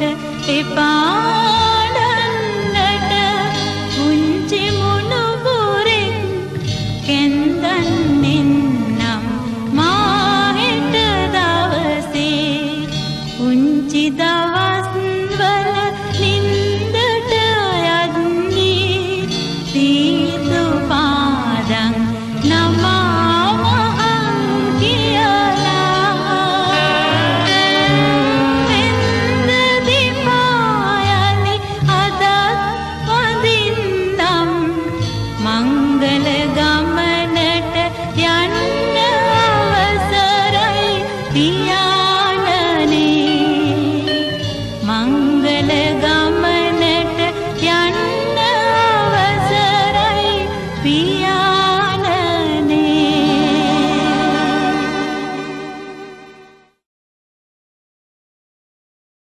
पिपा गमन ज्ञान